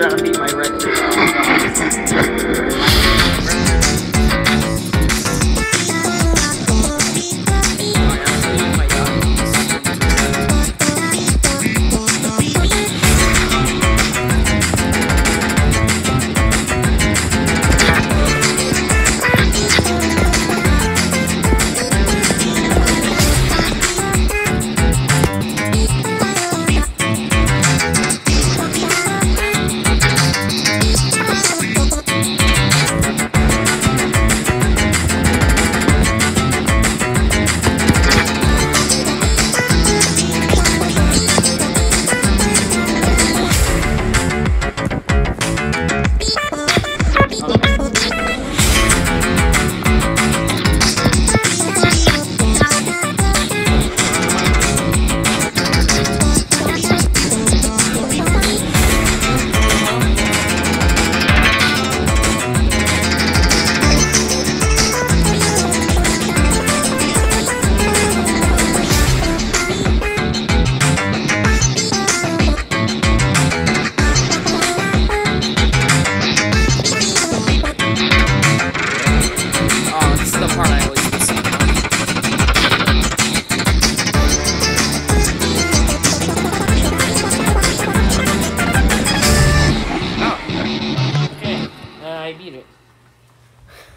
trying to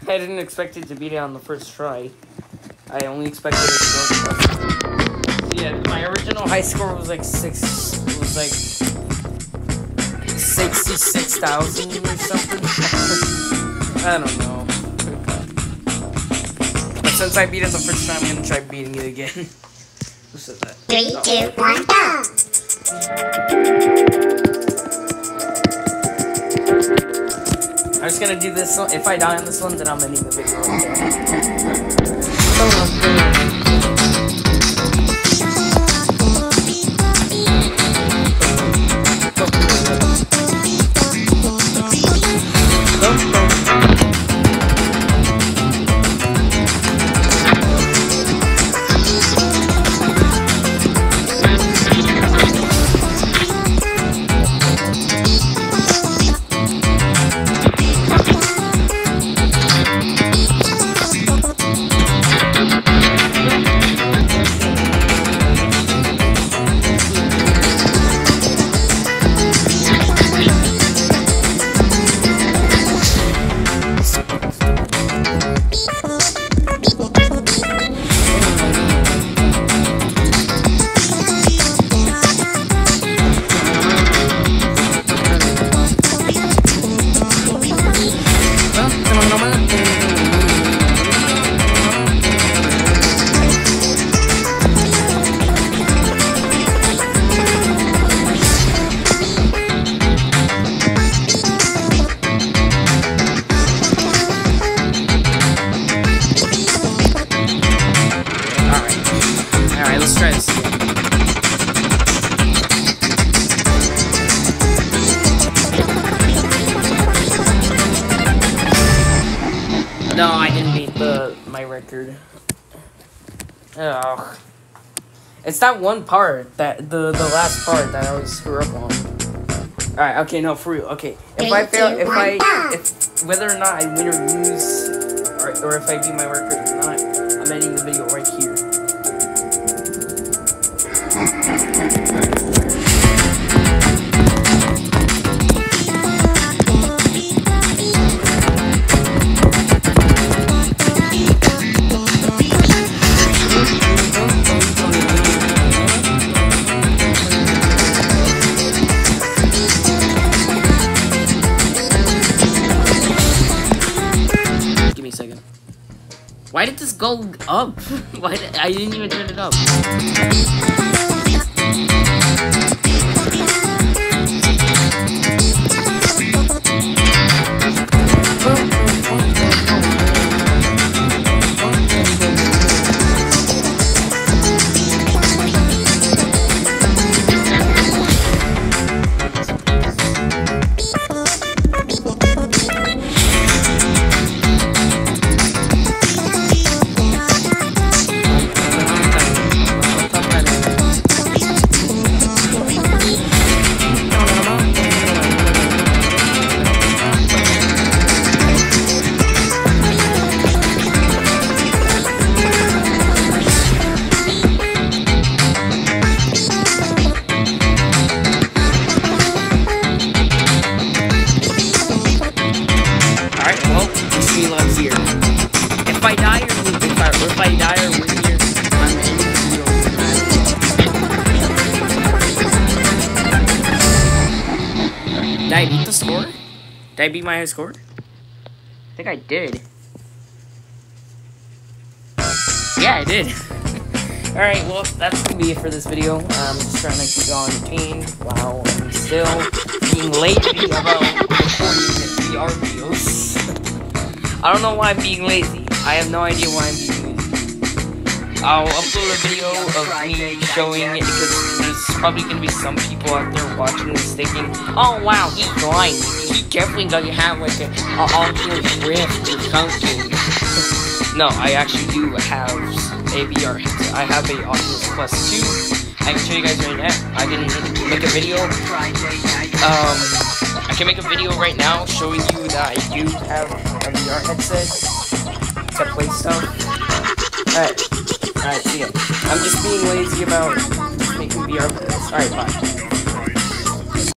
I didn't expect it to beat it on the first try. I only expected it to go. Yeah, my original high score was like six. Was like sixty-six thousand or something. I don't know. But since I beat it the first time, I'm gonna try beating it again. Who said that? Three, two, one, go! Just gonna do this one. If I die on this one, then I'm ending the video. Alright, let's try this again. No, I didn't beat the my record. Ugh. It's that one part that the the last part that I always screw up on. Alright, okay, no, for real. Okay, if I fail, if I, if whether or not I win or lose, or, or if I beat my record or not, I'm ending the video right here. Why did this go up? Why did, I didn't even turn it up. Did I beat my high score? I think I did. Yeah, I did. Alright, well, that's gonna be it for this video. I'm just trying to keep you all entertained while I'm still being lazy about recording VR videos. I don't know why I'm being lazy. I have no idea why I'm being lazy. I'll upload a video of me showing it because there's probably gonna be some people out there watching this thinking, oh wow, he's blind. He definitely doesn't have like a, a Oculus Rift or something. no, I actually do have a VR headset. I have a Oculus Quest 2. I can show you guys right now. I can make a video. Um, I can make a video right now showing you that I do have a VR headset to play stuff. Alright. Alright, see ya. I'm just being lazy about making VR videos. Alright, bye.